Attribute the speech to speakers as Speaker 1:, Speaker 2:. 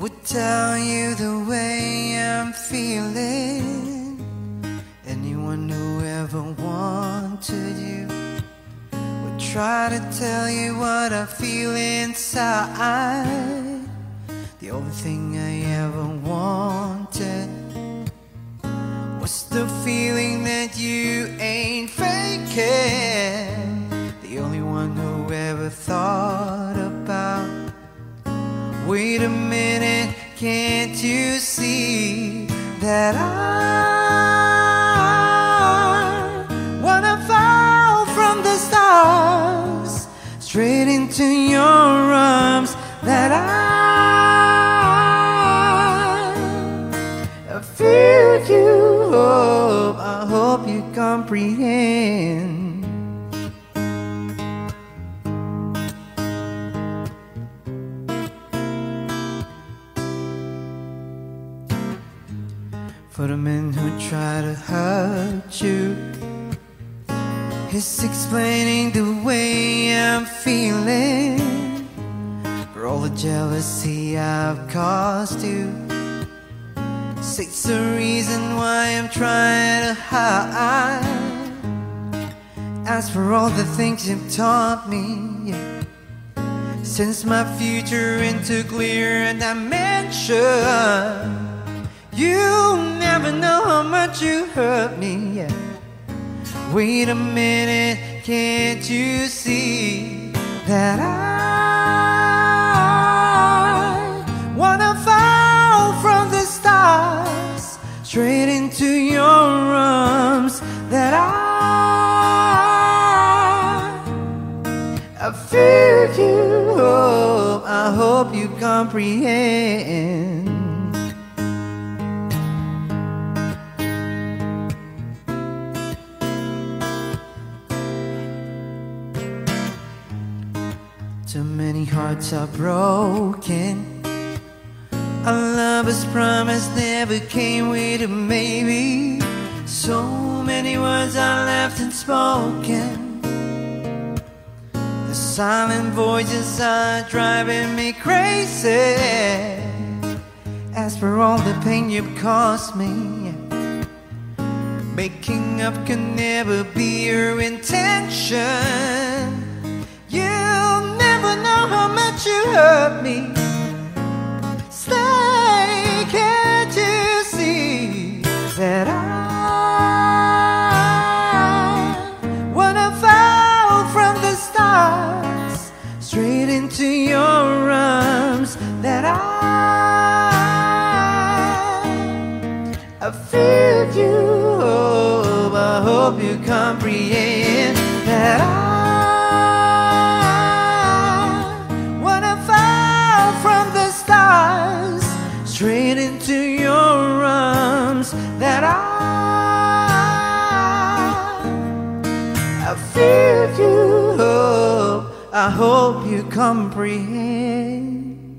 Speaker 1: would tell you the way I'm feeling. Anyone who ever wanted you would try to tell you what I feel inside. The only thing I ever wanted was the feeling that you ain't faking. The only one who ever thought. Wait a minute, can't you see that I wanna fall from the stars straight into your arms? That I, feel you. Hope, I hope you comprehend. For the men who try to hurt you. It's explaining the way I'm feeling. For all the jealousy I've caused you. It's the reason why I'm trying to hide. As for all the things you've taught me yeah. Since my future into clear dimension you never know how much you hurt me. Yeah. Wait a minute, can't you see that I wanna fall from the stars straight into your arms? That I I feel you. Hope, I hope you comprehend. Too many hearts are broken. Our lover's promise never came with a maybe. So many words are left unspoken. The silent voices are driving me crazy. As for all the pain you've caused me, making up can never be your intention. How hurt me. Stay, can't you see that I wanna fall from the stars straight into your arms? That I I feel you. Hope, I hope you comprehend that I. that I I feel you. I hope you comprehend